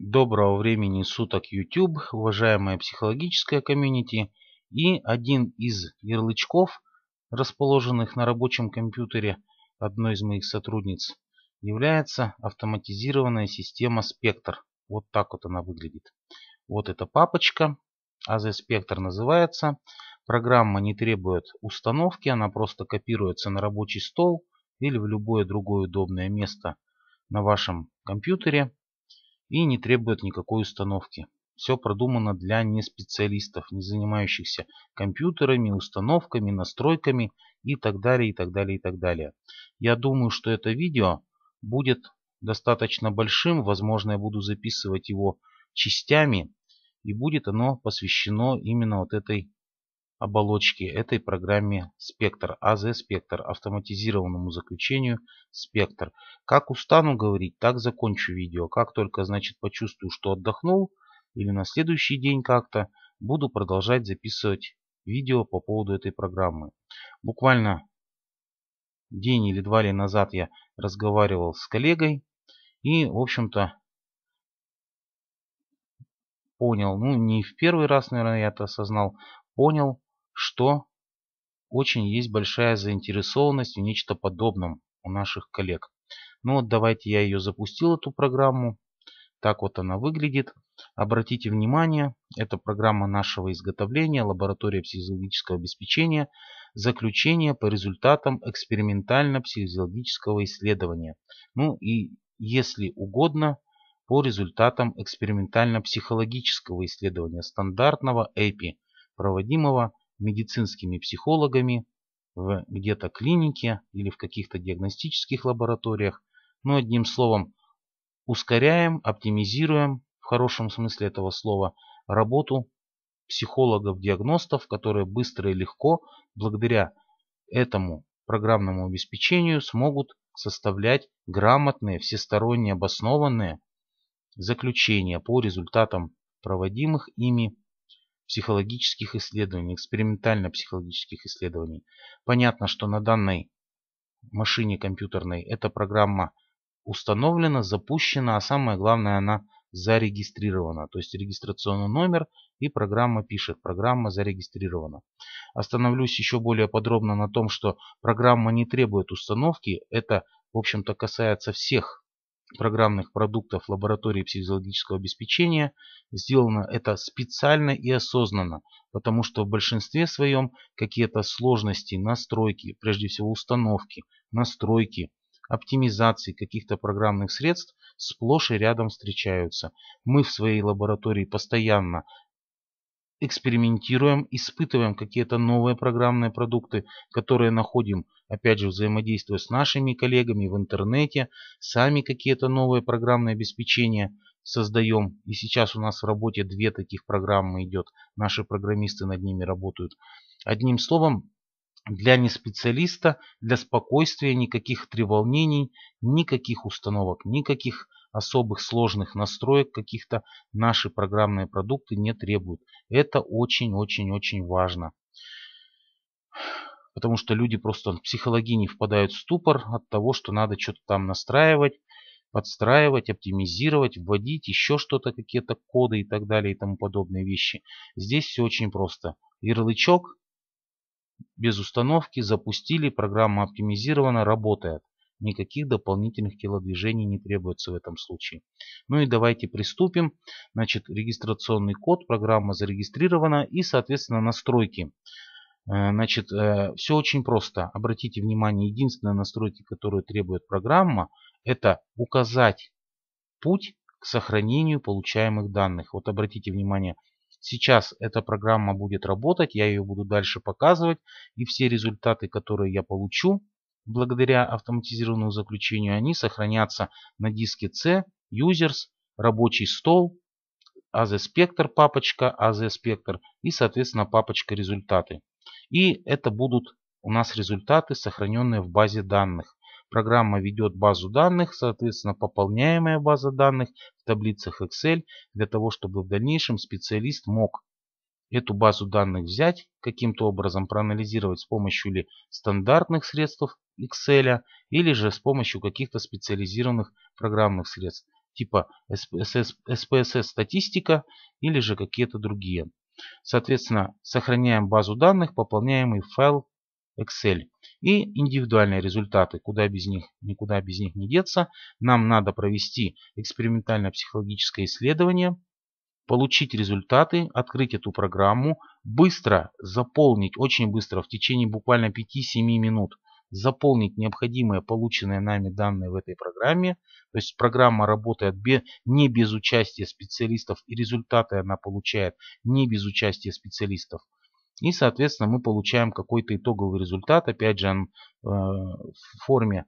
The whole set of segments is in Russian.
Доброго времени суток YouTube, уважаемая психологическая комьюнити. И один из ярлычков, расположенных на рабочем компьютере одной из моих сотрудниц, является автоматизированная система Spectre. Вот так вот она выглядит. Вот эта папочка, AZ Spectre называется. Программа не требует установки, она просто копируется на рабочий стол или в любое другое удобное место на вашем компьютере и не требует никакой установки. Все продумано для неспециалистов, не занимающихся компьютерами, установками, настройками и так далее, и так далее, и так далее. Я думаю, что это видео будет достаточно большим. Возможно, я буду записывать его частями. И будет оно посвящено именно вот этой оболочки этой программе AZ Spectre, автоматизированному заключению Spectre. Как устану говорить, так закончу видео. Как только, значит, почувствую, что отдохнул, или на следующий день как-то, буду продолжать записывать видео по поводу этой программы. Буквально день или два ли назад я разговаривал с коллегой и, в общем-то, понял, ну не в первый раз, наверное, я это осознал, понял, что очень есть большая заинтересованность в нечто подобном у наших коллег. Ну вот давайте я ее запустил, эту программу. Так вот она выглядит. Обратите внимание, это программа нашего изготовления, лаборатория психологического обеспечения, заключение по результатам экспериментально-психологического исследования. Ну и если угодно, по результатам экспериментально-психологического исследования стандартного ЭПИ, проводимого медицинскими психологами в где-то клинике или в каких-то диагностических лабораториях. Ну, одним словом, ускоряем, оптимизируем, в хорошем смысле этого слова, работу психологов-диагностов, которые быстро и легко, благодаря этому программному обеспечению, смогут составлять грамотные, всесторонне обоснованные заключения по результатам проводимых ими психологических исследований, экспериментально-психологических исследований. Понятно, что на данной машине компьютерной эта программа установлена, запущена, а самое главное она зарегистрирована. То есть регистрационный номер и программа пишет, программа зарегистрирована. Остановлюсь еще более подробно на том, что программа не требует установки. Это, в общем-то, касается всех программных продуктов лаборатории психологического обеспечения сделано это специально и осознанно, потому что в большинстве своем какие-то сложности, настройки, прежде всего установки, настройки, оптимизации каких-то программных средств сплошь и рядом встречаются. Мы в своей лаборатории постоянно экспериментируем, испытываем какие-то новые программные продукты, которые находим, опять же, взаимодействуя с нашими коллегами в интернете, сами какие-то новые программные обеспечения создаем. И сейчас у нас в работе две таких программы идет, наши программисты над ними работают. Одним словом, для неспециалиста, для спокойствия, никаких треволнений, никаких установок, никаких особых сложных настроек каких-то наши программные продукты не требуют. Это очень-очень-очень важно. Потому что люди просто не впадают в ступор от того, что надо что-то там настраивать, подстраивать, оптимизировать, вводить еще что-то, какие-то коды и так далее и тому подобные вещи. Здесь все очень просто. Ярлычок без установки запустили, программа оптимизирована, работает. Никаких дополнительных телодвижений не требуется в этом случае. Ну и давайте приступим. Значит, регистрационный код, программа зарегистрирована и, соответственно, настройки. Э, значит, э, все очень просто. Обратите внимание, единственная настройки, которую требует программа, это указать путь к сохранению получаемых данных. Вот обратите внимание, сейчас эта программа будет работать, я ее буду дальше показывать. И все результаты, которые я получу, благодаря автоматизированному заключению, они сохранятся на диске C, Users, рабочий стол, AZ Spectre папочка, AZ Spectre и, соответственно, папочка результаты. И это будут у нас результаты, сохраненные в базе данных. Программа ведет базу данных, соответственно, пополняемая база данных в таблицах Excel, для того, чтобы в дальнейшем специалист мог эту базу данных взять, каким-то образом проанализировать с помощью ли стандартных средств Excel или же с помощью каких-то специализированных программных средств. типа SPSS статистика или же какие-то другие. Соответственно, сохраняем базу данных, пополняемый файл Excel. И индивидуальные результаты, куда без них, никуда без них не деться. Нам надо провести экспериментально-психологическое исследование, получить результаты, открыть эту программу, быстро заполнить, очень быстро, в течение буквально 5-7 минут, заполнить необходимые полученные нами данные в этой программе. То есть программа работает не без участия специалистов и результаты она получает не без участия специалистов. И, соответственно, мы получаем какой-то итоговый результат, опять же, э, в форме,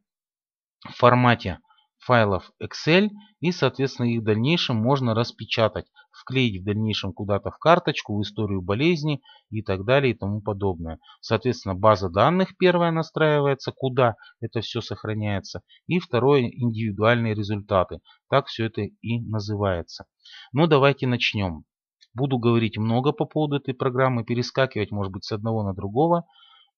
в формате файлов Excel. И, соответственно, их в дальнейшем можно распечатать, вклеить в дальнейшем куда-то в карточку, в историю болезни и так далее и тому подобное. Соответственно, база данных первая настраивается, куда это все сохраняется. И второе, индивидуальные результаты. Так все это и называется. Ну, давайте начнем. Буду говорить много по поводу этой программы, перескакивать может быть с одного на другого,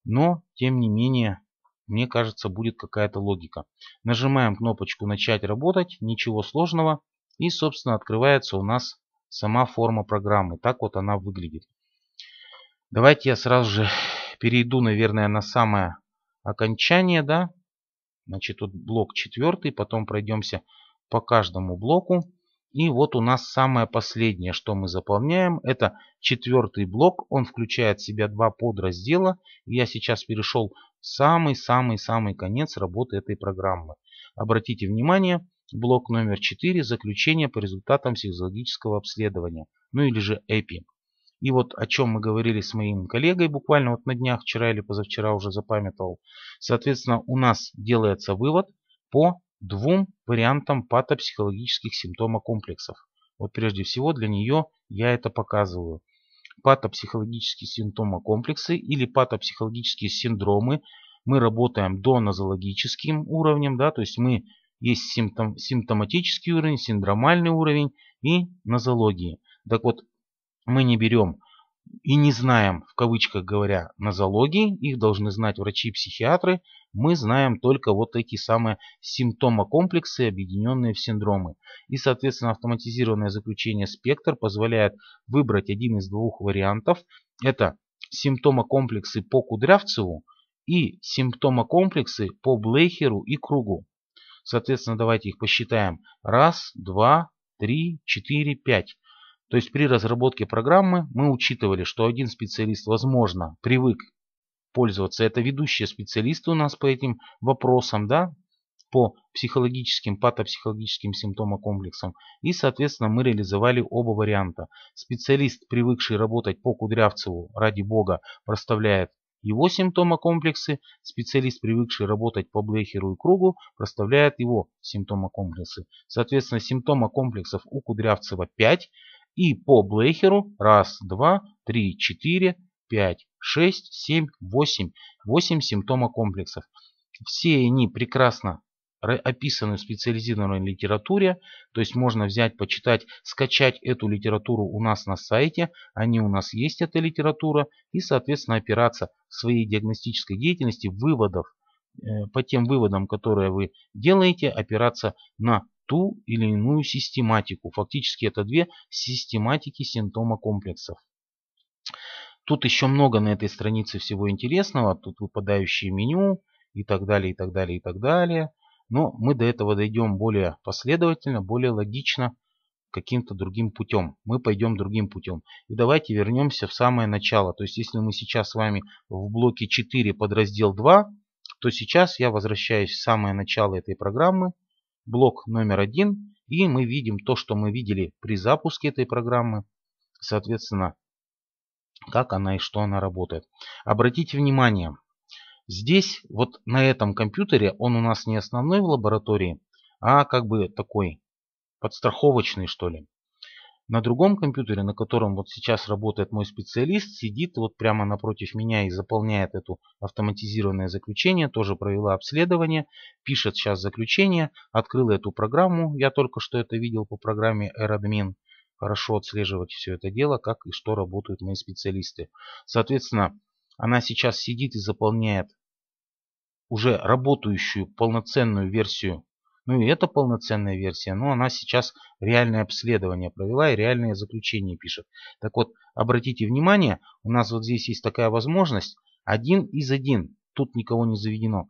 но тем не менее, мне кажется, будет какая-то логика. Нажимаем кнопочку «Начать работать», ничего сложного, и, собственно, открывается у нас сама форма программы. Так вот она выглядит. Давайте я сразу же перейду, наверное, на самое окончание, да. Значит, тут блок четвертый, потом пройдемся по каждому блоку. И вот у нас самое последнее, что мы заполняем. Это четвертый блок. Он включает в себя два подраздела. Я сейчас перешел в самый-самый-самый конец работы этой программы. Обратите внимание, блок номер 4. Заключение по результатам физиологического обследования. Ну или же ЭПИ. И вот о чем мы говорили с моим коллегой буквально вот на днях, вчера или позавчера уже запамятовал. Соответственно, у нас делается вывод по двум вариантам патопсихологических симптомокомплексов. Вот прежде всего для нее я это показываю. Патопсихологические симптомокомплексы или патопсихологические синдромы мы работаем до нозологическим уровнем, да, то есть мы есть симптом, симптоматический уровень, синдромальный уровень и нозологии. Так вот, мы не берем и не знаем, в кавычках говоря, нозологии, их должны знать врачи-психиатры, мы знаем только вот эти самые симптомокомплексы, объединенные в синдромы. И, соответственно, автоматизированное заключение спектр позволяет выбрать один из двух вариантов. Это симптомокомплексы по Кудрявцеву и симптомокомплексы по Блейхеру и Кругу. Соответственно, давайте их посчитаем. Раз, два, три, четыре, пять. То есть при разработке программы мы учитывали, что один специалист, возможно, привык пользоваться. Это ведущие специалисты у нас по этим вопросам, да, по психологическим, патопсихологическим симптомокомплексам. И, соответственно, мы реализовали оба варианта. Специалист, привыкший работать по Кудрявцеву, ради бога, проставляет его симптомокомплексы. Специалист, привыкший работать по Блейхеру и Кругу, проставляет его симптомокомплексы. Соответственно, симптомокомплексов у Кудрявцева 5. И по Блейхеру 1, 2, 3, 4, 5, 6, 7, 8. 8 симптомокомплексов. Все они прекрасно описаны в специализированной литературе. То есть можно взять, почитать, скачать эту литературу у нас на сайте. Они у нас есть, эта литература. И, соответственно, опираться в своей диагностической деятельности, выводов, э, по тем выводам, которые вы делаете, опираться на ту или иную систематику. Фактически это две систематики симптома комплексов. Тут еще много на этой странице всего интересного. Тут выпадающее меню и так далее, и так далее, и так далее. Но мы до этого дойдем более последовательно, более логично, каким-то другим путем. Мы пойдем другим путем. И давайте вернемся в самое начало. То есть, если мы сейчас с вами в блоке 4 подраздел 2, то сейчас я возвращаюсь в самое начало этой программы, блок номер 1, и мы видим то, что мы видели при запуске этой программы. Соответственно, как она и что она работает. Обратите внимание, здесь вот на этом компьютере он у нас не основной в лаборатории, а как бы такой подстраховочный что ли. На другом компьютере, на котором вот сейчас работает мой специалист, сидит вот прямо напротив меня и заполняет это автоматизированное заключение. Тоже провела обследование, пишет сейчас заключение, открыла эту программу. Я только что это видел по программе AirAdmin хорошо отслеживать все это дело, как и что работают мои специалисты. Соответственно, она сейчас сидит и заполняет уже работающую полноценную версию Ну и это полноценная версия, но она сейчас реальное обследование провела и реальное заключение пишет. Так вот, обратите внимание, у нас вот здесь есть такая возможность, один из один, тут никого не заведено.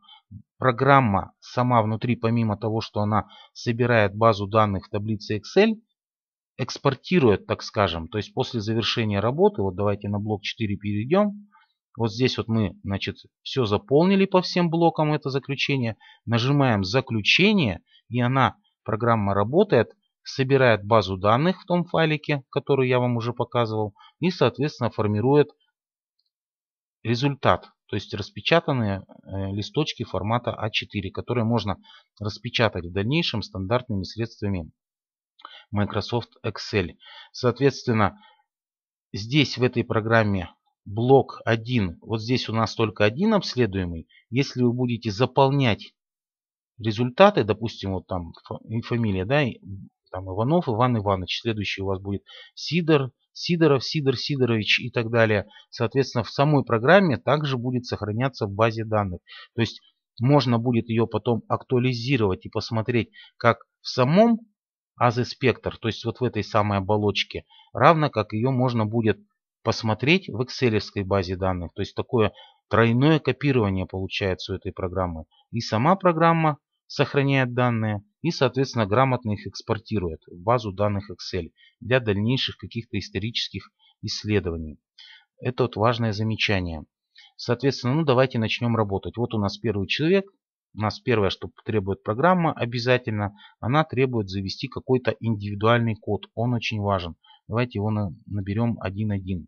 Программа сама внутри, помимо того, что она собирает базу данных в таблице Excel, экспортирует, так скажем, то есть после завершения работы, вот давайте на блок 4 перейдем, вот здесь вот мы, значит, все заполнили по всем блокам это заключение. Нажимаем заключение, и она, программа работает, собирает базу данных в том файлике, который я вам уже показывал, и, соответственно, формирует результат. То есть распечатанные э, листочки формата А4, которые можно распечатать в дальнейшем стандартными средствами Microsoft Excel. Соответственно, здесь в этой программе блок 1, вот здесь у нас только один обследуемый. Если вы будете заполнять результаты, допустим, вот там фамилия, да, там Иванов Иван Иванович, следующий у вас будет Сидор, Сидоров, Сидор Сидорович и так далее. Соответственно, в самой программе также будет сохраняться в базе данных. То есть можно будет ее потом актуализировать и посмотреть, как в самом AZ спектр, то есть вот в этой самой оболочке, равно как ее можно будет посмотреть в Excel базе данных. То есть такое тройное копирование получается у этой программы. И сама программа сохраняет данные и, соответственно, грамотно их экспортирует в базу данных Excel для дальнейших каких-то исторических исследований. Это вот важное замечание. Соответственно, ну давайте начнем работать. Вот у нас первый человек. У нас первое, что требует программа обязательно, она требует завести какой-то индивидуальный код. Он очень важен. Давайте его наберем 1.1.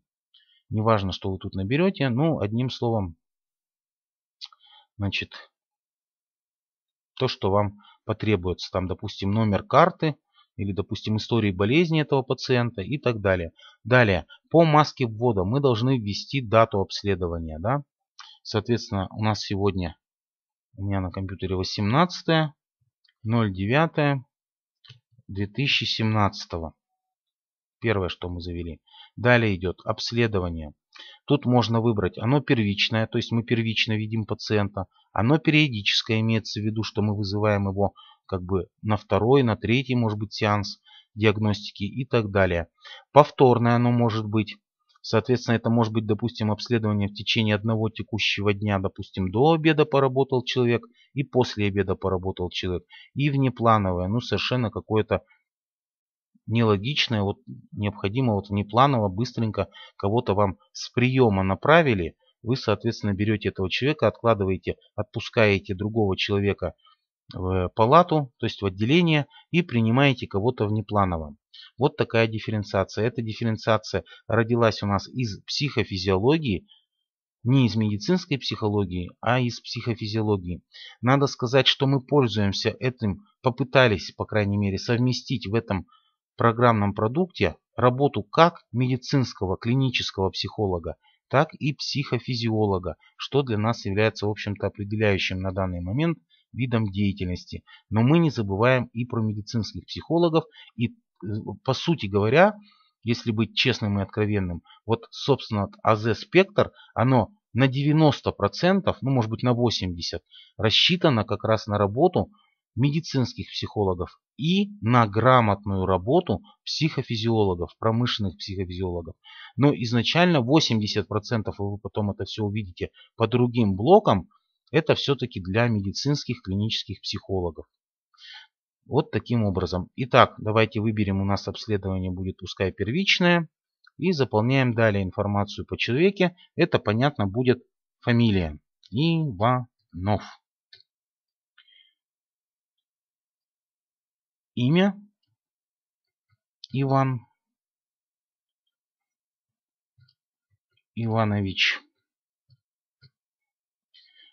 Неважно, что вы тут наберете, но одним словом, значит, то, что вам потребуется. Там, допустим, номер карты или, допустим, истории болезни этого пациента и так далее. Далее, по маске ввода мы должны ввести дату обследования. Да? Соответственно, у нас сегодня, у меня на компьютере 18 09 2017 Первое, что мы завели. Далее идет обследование. Тут можно выбрать, оно первичное, то есть мы первично видим пациента. Оно периодическое, имеется в виду, что мы вызываем его как бы на второй, на третий, может быть, сеанс диагностики и так далее. Повторное оно может быть. Соответственно, это может быть, допустим, обследование в течение одного текущего дня, допустим, до обеда поработал человек и после обеда поработал человек. И внеплановое, ну, совершенно какое-то нелогичное, вот необходимо вот внепланово быстренько кого-то вам с приема направили, вы, соответственно, берете этого человека, откладываете, отпускаете другого человека в палату, то есть в отделение, и принимаете кого-то внепланово. Вот такая дифференциация. Эта дифференциация родилась у нас из психофизиологии, не из медицинской психологии, а из психофизиологии. Надо сказать, что мы пользуемся этим, попытались, по крайней мере, совместить в этом программном продукте работу как медицинского клинического психолога, так и психофизиолога, что для нас является, в общем-то, определяющим на данный момент видом деятельности. Но мы не забываем и про медицинских психологов. И, по сути говоря, если быть честным и откровенным, вот, собственно, АЗ-спектр, оно на 90%, ну, может быть, на 80% рассчитано как раз на работу медицинских психологов и на грамотную работу психофизиологов, промышленных психофизиологов. Но изначально 80%, вы потом это все увидите по другим блокам, это все-таки для медицинских клинических психологов. Вот таким образом. Итак, давайте выберем, у нас обследование будет пускай первичное. И заполняем далее информацию по человеке. Это, понятно, будет фамилия. Иванов. Имя Иван Иванович.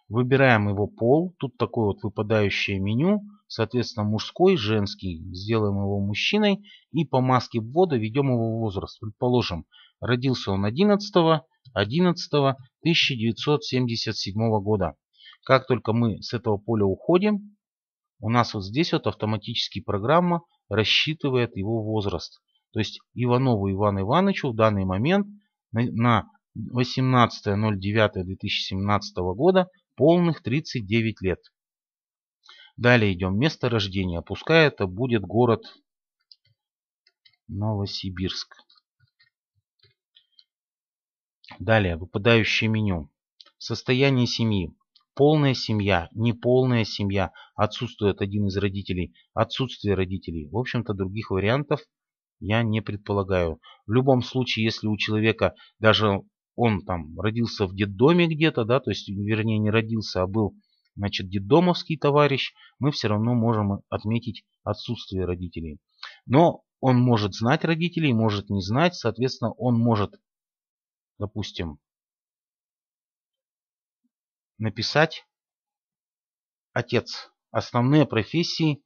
Выбираем его пол. Тут такое вот выпадающее меню. Соответственно, мужской, женский. Сделаем его мужчиной. И по маске ввода ведем его возраст. Предположим, родился он 11 11 1977 года. Как только мы с этого поля уходим, у нас вот здесь вот автоматически программа рассчитывает его возраст. То есть Иванову Ивану Ивановичу в данный момент на 18.09.2017 года полных 39 лет. Далее идем. Место рождения. Пускай это будет город Новосибирск. Далее. Выпадающее меню. Состояние семьи. Полная семья, неполная семья, отсутствует один из родителей, отсутствие родителей. В общем-то, других вариантов я не предполагаю. В любом случае, если у человека даже он там родился в детдоме где-то, да, то есть, вернее, не родился, а был, значит, детдомовский товарищ, мы все равно можем отметить отсутствие родителей. Но он может знать родителей, может не знать, соответственно, он может, допустим, написать отец. Основные профессии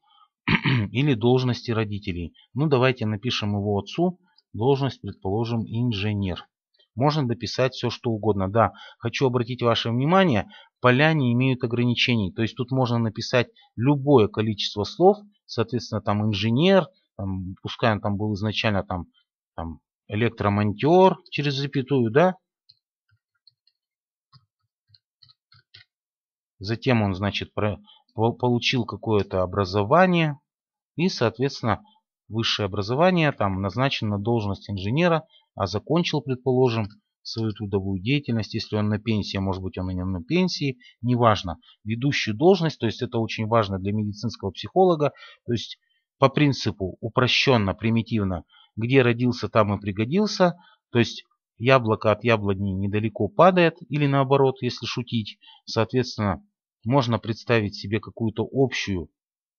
или должности родителей. Ну, давайте напишем его отцу. Должность, предположим, инженер. Можно дописать все, что угодно. Да, хочу обратить ваше внимание, поля не имеют ограничений. То есть тут можно написать любое количество слов. Соответственно, там инженер, там, пускай он там был изначально там, там электромонтер через запятую, да, Затем он, значит, получил какое-то образование и, соответственно, высшее образование, там назначен на должность инженера, а закончил, предположим, свою трудовую деятельность, если он на пенсии, может быть он и не на пенсии, неважно, ведущую должность, то есть это очень важно для медицинского психолога, то есть по принципу упрощенно, примитивно, где родился, там и пригодился, то есть яблоко от яблони недалеко падает, или наоборот, если шутить. Соответственно, можно представить себе какую-то общую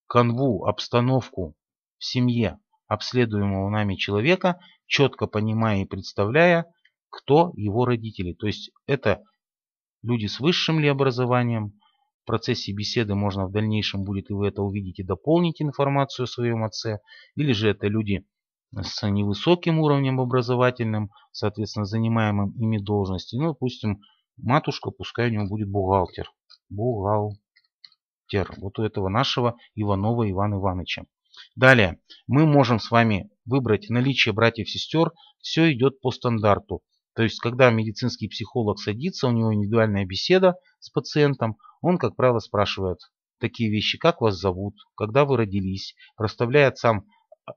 канву, обстановку в семье обследуемого нами человека, четко понимая и представляя, кто его родители. То есть это люди с высшим ли образованием. В процессе беседы можно в дальнейшем будет и вы это увидите, дополнить информацию о своем отце. Или же это люди с невысоким уровнем образовательным, соответственно, занимаемым ими должности. Ну, допустим, матушка, пускай у него будет бухгалтер. Бухгалтер. Вот у этого нашего Иванова Ивана Ивановича. Далее, мы можем с вами выбрать наличие братьев-сестер. Все идет по стандарту. То есть, когда медицинский психолог садится, у него индивидуальная беседа с пациентом, он, как правило, спрашивает такие вещи, как вас зовут, когда вы родились, проставляет сам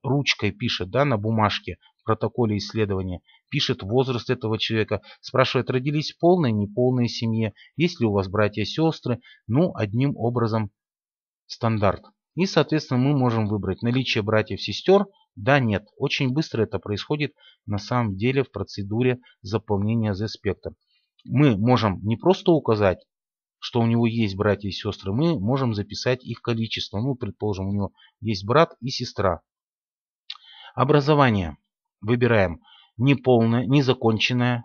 ручкой пишет да, на бумажке в протоколе исследования, пишет возраст этого человека, спрашивает, родились в полной, неполной семье, есть ли у вас братья и сестры, ну, одним образом стандарт. И, соответственно, мы можем выбрать наличие братьев-сестер, да, нет. Очень быстро это происходит на самом деле в процедуре заполнения Z-спектр. Мы можем не просто указать, что у него есть братья и сестры, мы можем записать их количество. Ну, предположим, у него есть брат и сестра. Образование. Выбираем неполное, незаконченное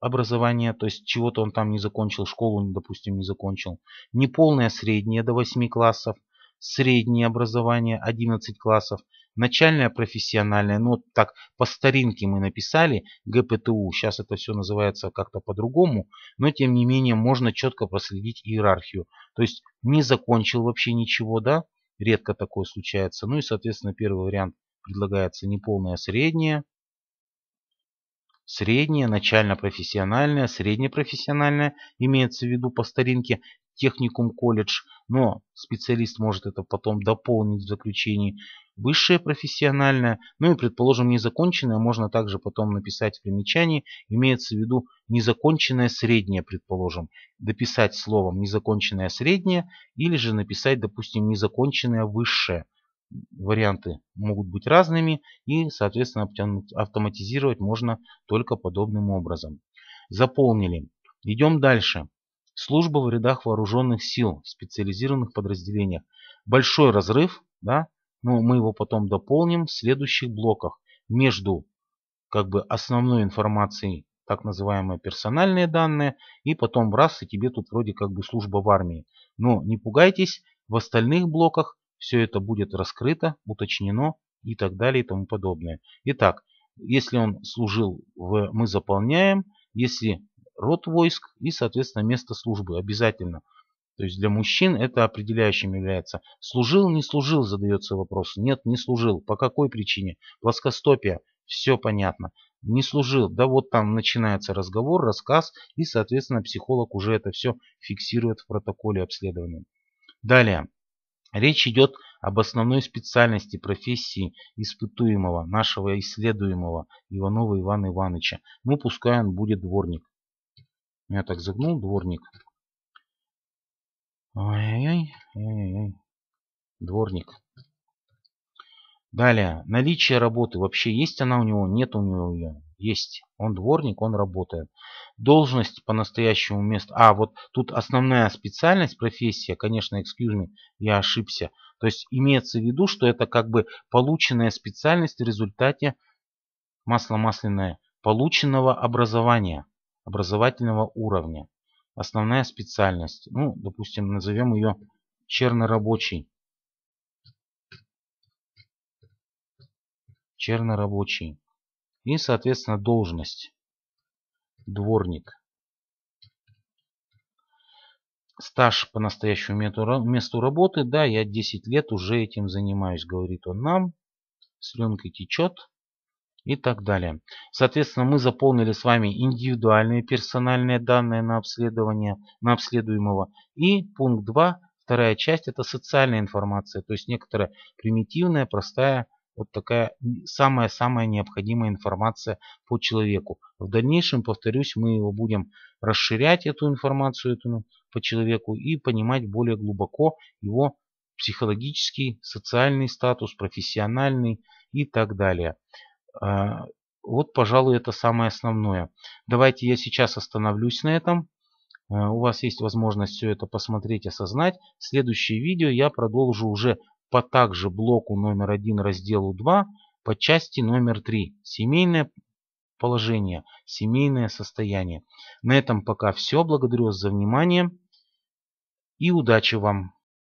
образование, то есть чего-то он там не закончил, школу, допустим, не закончил. Неполное среднее до 8 классов, среднее образование 11 классов, начальное профессиональное, ну так по старинке мы написали ГПТУ, сейчас это все называется как-то по-другому, но тем не менее можно четко проследить иерархию. То есть не закончил вообще ничего, да, редко такое случается. Ну и соответственно первый вариант предлагается неполное среднее, среднее, начально-профессиональное, среднепрофессиональное, имеется в виду по старинке техникум, колледж, но специалист может это потом дополнить в заключении. Высшее профессиональное, ну и, предположим, незаконченное, можно также потом написать в примечании, имеется в виду незаконченное среднее, предположим. Дописать словом незаконченное среднее или же написать, допустим, незаконченное высшее варианты могут быть разными и, соответственно, автоматизировать можно только подобным образом. Заполнили. Идем дальше. Служба в рядах вооруженных сил, специализированных подразделениях. Большой разрыв, да, но мы его потом дополним в следующих блоках между как бы основной информацией, так называемые персональные данные, и потом раз и тебе тут вроде как бы служба в армии. Но не пугайтесь, в остальных блоках все это будет раскрыто, уточнено и так далее и тому подобное. Итак, если он служил в мы заполняем, если род войск и, соответственно, место службы обязательно. То есть для мужчин это определяющим является. Служил, не служил, задается вопрос. Нет, не служил. По какой причине? Плоскостопие. Все понятно. Не служил. Да вот там начинается разговор, рассказ. И, соответственно, психолог уже это все фиксирует в протоколе обследования. Далее. Речь идет об основной специальности профессии испытуемого, нашего исследуемого Иванова Ивана Ивановича. Ну, пускай он будет дворник. Я так загнул, дворник. Ой-ой-ой. Дворник. Далее, наличие работы. Вообще есть она у него? Нет у него ее. Есть. Он дворник, он работает. Должность по-настоящему мест. А, вот тут основная специальность, профессия, конечно, excuse me, я ошибся. То есть имеется в виду, что это как бы полученная специальность в результате масло масляное полученного образования, образовательного уровня. Основная специальность. Ну, допустим, назовем ее чернорабочий. Чернорабочий. И, соответственно, должность. Дворник. Стаж по настоящему месту работы. Да, я 10 лет уже этим занимаюсь, говорит он нам. Слюнка течет и так далее. Соответственно, мы заполнили с вами индивидуальные персональные данные на обследование, на обследуемого. И пункт 2, вторая часть, это социальная информация, то есть некоторая примитивная, простая вот такая самая-самая необходимая информация по человеку. В дальнейшем, повторюсь, мы его будем расширять, эту информацию эту, ну, по человеку, и понимать более глубоко его психологический, социальный статус, профессиональный и так далее. А, вот, пожалуй, это самое основное. Давайте я сейчас остановлюсь на этом. А, у вас есть возможность все это посмотреть, осознать. Следующее видео я продолжу уже по также блоку номер 1 разделу 2 по части номер 3 семейное положение, семейное состояние. На этом пока все. Благодарю вас за внимание и удачи вам!